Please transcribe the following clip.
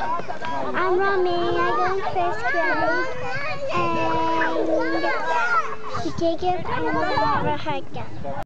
I'm Rami. I go in first grade. And Jacob. take it and have a.